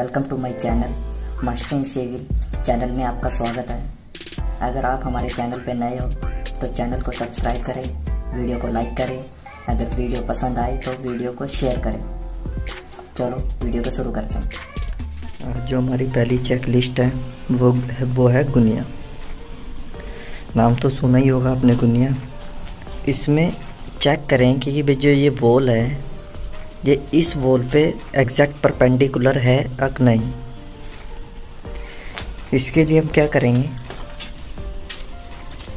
Welcome to my channel mastering civil. Channel में आपका स्वागत है। अगर आप हमारे चैनल पर नए हो तो चैनल को सब्सक्राइब करें, वीडियो को लाइक करें। अगर वीडियो पसंद आए तो वीडियो को शेयर करें। चलो, वीडियो को शुरू करते हैं। जो हमारी पहली चेक लिस्ट है, वो वो है गुनिया। नाम तो सुना ही होगा आपने गुनिया। इसमें चेक करें कि जो ये वॉल है ये इस वॉल पे एग्जैक्ट परपेंडिकुलर है अक नहीं। इसके लिए हम क्या करेंगे?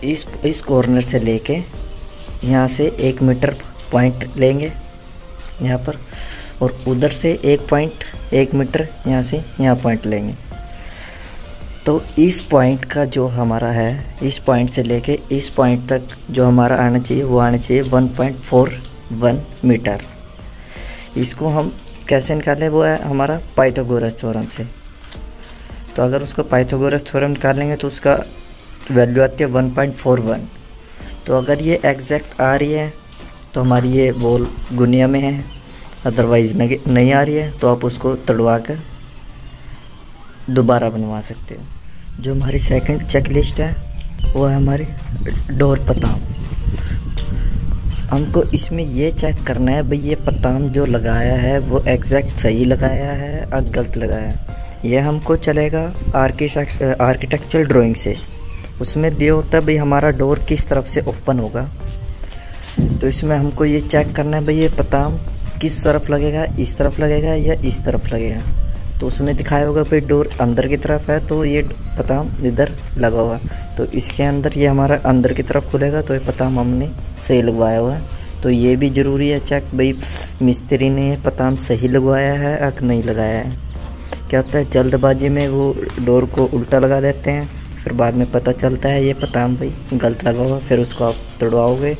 इस इस कॉर्नर से लेके यहाँ से एक मीटर पॉइंट लेंगे, यहाँ पर, और उधर से एक पॉइंट एक मीटर यहाँ से यहाँ पॉइंट लेंगे। तो इस पॉइंट का जो हमारा है, इस पॉइंट से लेके इस पॉइंट तक जो हमारा आना चाहिए, वो आना चाहिए 1.41 मीटर इसको हम कैसे निकालें? वो है हमारा पाइथागोरस थ्योरम से। तो अगर उसको पाइथागोरस थ्योरम निकालेंगे तो उसका वैल्यू आती है 1.41 तो अगर ये एग्जैक्ट आ रही है तो हमारी ये वोल गुनिया में है, अदरवाइज़ नहीं आ रही है तो आप उसको तड़वा कर दोबारा बनवा सकते हो। जो हमारी सेकंड चेक लिस्ट है, वो है हमारी डोर पताम हमको इसमें ये चेक करना है, भाई ये पताम जो लगाया है, वो एग्जैक्ट सही लगाया है या गलत लगाया है? ये हमको चलेगा आर्किटेक्चरल ड्राइंग से। उसमें दिया होता है, भाई हमारा डोर किस तरफ़ से ओपन होगा? तो इसमें हमको ये चेक करना है, भाई ये पताम किस तरफ़ लगेगा, इस तरफ़ लगेगा या इस तरफ़ लगेगा? तो उसमें दिखाया होगा भाई डोर अंदर की तरफ़ है तो ये पताम इधर लगा हुआ तो इसके अंदर ये हमारा अंदर की तरफ़ खुलेगा तो ये पताम हमने सही लगवाया हुआ है। तो ये भी ज़रूरी है, चेक भाई, मिस्त्री ने ये पताम सही लगवाया है या नहीं लगाया है। क्या होता है, जल्दबाजी में वो डोर को उल्टा लगा देते हैं, फिर बाद में पता चलता है, ये पताम भाई गलत लगा हुआ फिर उसको आप तोड़वाओगे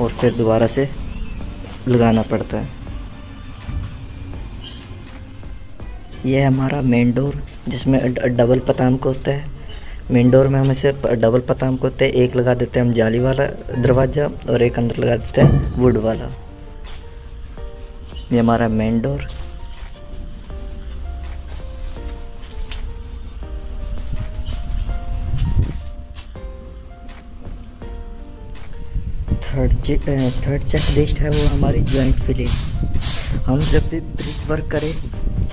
और फिर दोबारा से लगाना पड़ता है। ये हमारा मेन डोर जिसमें डबल पताम को होता है। मेन डोर में हम इसे डबल पताम को होते हैं। एक लगा देते हैं हम जाली वाला दरवाज़ा और एक अंदर लगा देते हैं वुड वाला। ये हमारा main door third third checklist है वो हमारी जॉइंट फिलिंग हम जब भी ब्रिक वर्क करें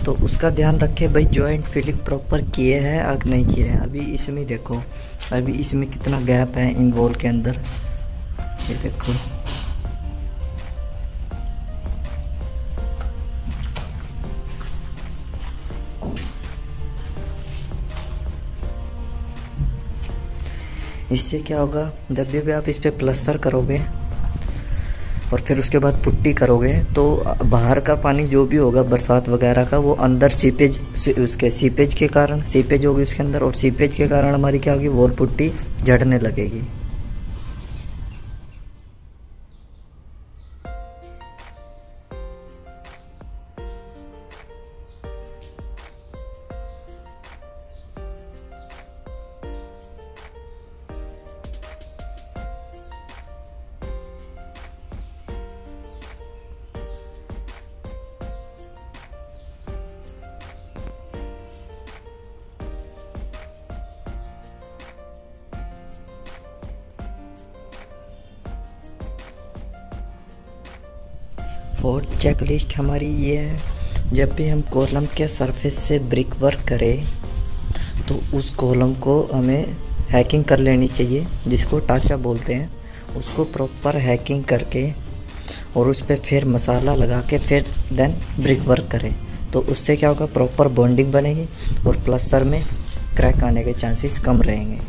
तो उसका ध्यान रखें भाई जॉइंट फिलिंग प्रॉपर किए हैं या नहीं किए हैं। अभी इसमें देखो, अभी इसमें कितना गैप है इन वॉल के अंदर। ये देखो। इससे क्या होगा, जब भी आप इस पर प्लस्तर करोगे और फिर उसके बाद पुट्टी करोगे तो बाहर का पानी जो भी होगा, बरसात वगैरह का, वो अंदर सीपेज उसके सीपेज के कारण सीपेज होगी उसके अंदर, और सीपेज के कारण हमारी क्या होगी? वॉल पुट्टी झड़ने लगेगी। फोर्थ चेक लिस्ट हमारी ये है, जब भी हम कॉलम के सरफेस से ब्रिक वर्क करें तो उस कॉलम को हमें हैकिंग कर लेनी चाहिए, जिसको टाचा बोलते हैं। उसको प्रॉपर हैकिंग करके और उस पर फिर मसाला लगा के फिर देन ब्रिक वर्क करें। तो उससे क्या होगा प्रॉपर बॉन्डिंग बनेगी और प्लस्तर में क्रैक आने के चांसेस कम रहेंगे।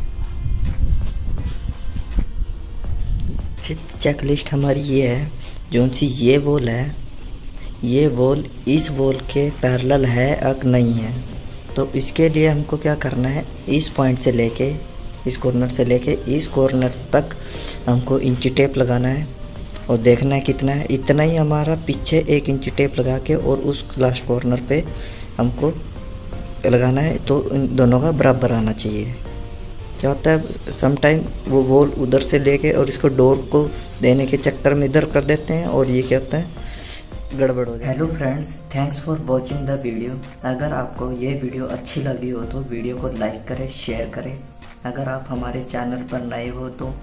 फिफ्थ चेक लिस्ट हमारी ये है जो सी ये वॉल है, ये वॉल इस वॉल के पैरेलल है, अक नहीं है। तो इसके लिए हमको क्या करना है, इस पॉइंट से लेके, इस कॉर्नर से लेके, इस कॉर्नर तक हमको इंची टेप लगाना है। और देखना है कितना है, इतना ही हमारा पीछे एक इंची टेप लगा के और उस लास्ट कॉर्नर पे हमको लगाना है। तो इन दोनों का बराबर आना चाहिए। क्या होता है समटाइम वो वॉल उधर से लेके और इसको डोर को देने के चक्कर में इधर कर देते हैं और ये क्या होता है, गड़बड़ हो जाए hello friends thanks for watching the video अगर आपको ये वीडियो अच्छी लगी हो तो वीडियो को लाइक करें शेयर करें. अगर आप हमारे चैनल पर नए हो तो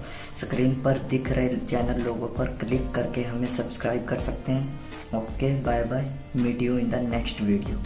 स्क्रीन पर दिख रहे चैनल लोगों पर क्लिक करके हमें सब्सक्राइब कर सकते हैं. Okay bye bye meet you in the next video